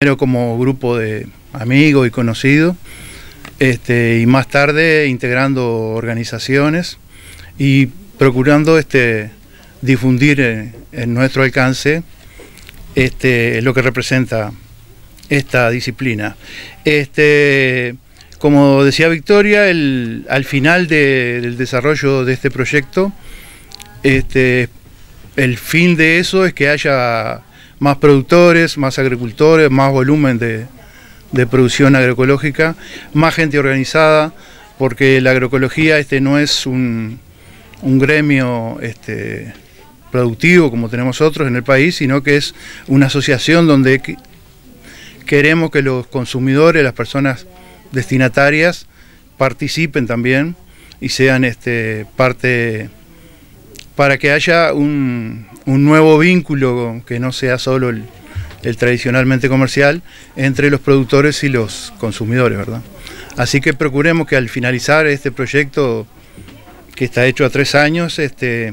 Primero como grupo de amigos y conocidos, este, y más tarde integrando organizaciones y procurando este, difundir en, nuestro alcance este, lo que representa esta disciplina. Este, como decía Victoria, al final del desarrollo de este proyecto, este, el fin de eso es que haya más productores, más agricultores, más volumen de, producción agroecológica, más gente organizada, porque la agroecología este, no es un, gremio este, productivo como tenemos otros en el país, sino que es una asociación donde queremos que los consumidores, las personas destinatarias, participen también y sean este, parte para que haya un, nuevo vínculo que no sea solo el, tradicionalmente comercial entre los productores y los consumidores, ¿verdad? Así que procuremos que al finalizar este proyecto, que está hecho a tres años, este,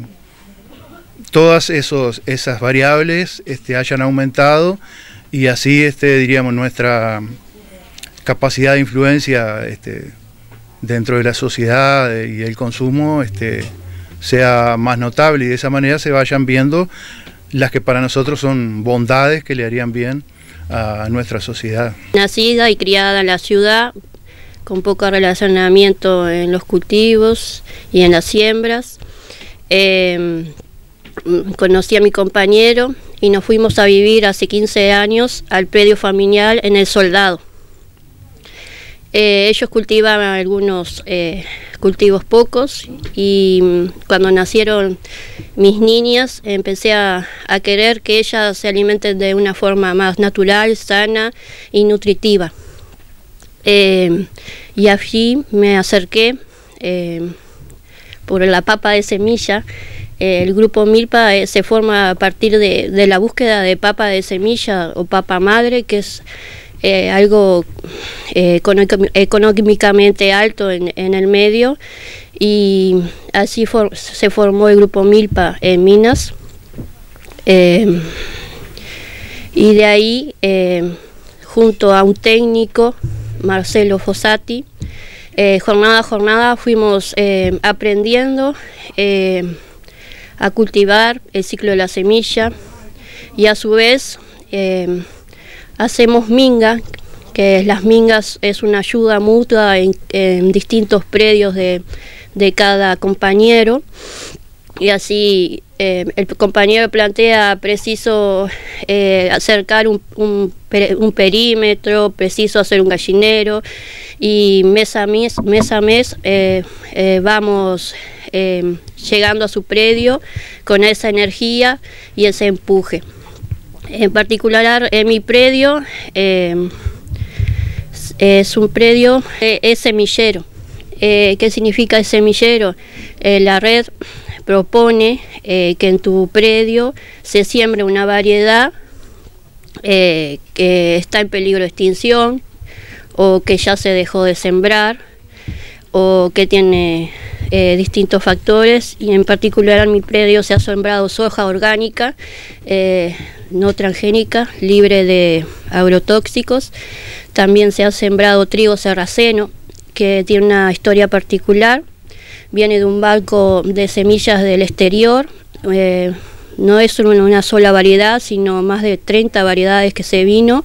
todas esos, esas variables este, hayan aumentado y así este, diríamos nuestra capacidad de influencia este, dentro de la sociedad y el consumo este, sea más notable y de esa manera se vayan viendo las que para nosotros son bondades que le harían bien a nuestra sociedad. Nacida y criada en la ciudad, con poco relacionamiento en los cultivos y en las siembras. Em, conocí a mi compañero y nos fuimos a vivir hace 15 años al predio familiar en El Soldado. Eh, ellos cultivaban algunos eh, cultivos pocos y mm, cuando nacieron mis niñas empecé a, querer que ellas se alimenten de una forma más natural, sana y nutritiva. Eh, y allí me acerqué por la papa de semilla. el grupo Milpa se forma a partir de, la búsqueda de papa de semilla o papa madre, que es algo eh, económicamente alto en, el medio y así se formó el grupo Milpa en Minas. Em, y de ahí, em, junto a un técnico, Marcelo Fossati, eh, jornada a jornada fuimos em, aprendiendo a cultivar el ciclo de la semilla y a su vez Hacemos minga, que las mingas es una ayuda mutua en, distintos predios de, cada compañero. Y así eh, el compañero plantea preciso eh, acercar un, perímetro, preciso hacer un gallinero y mes a mes, mes, a mes eh, vamos llegando a su predio con esa energía y ese empuje. En particular en mi predio es un predio, eh, es semillero. Eh, ¿Qué significa el semillero? Eh, la red propone que en tu predio se siembre una variedad que está en peligro de extinción o que ya se dejó de sembrar o que tiene distintos factores y en particular en mi predio se ha sembrado soja orgánica no transgénica, libre de agrotóxicos. También se ha sembrado trigo sarraceno, que tiene una historia particular. Viene de un banco de semillas del exterior. Eh, no es una sola variedad, sino más de 30 variedades que se vino.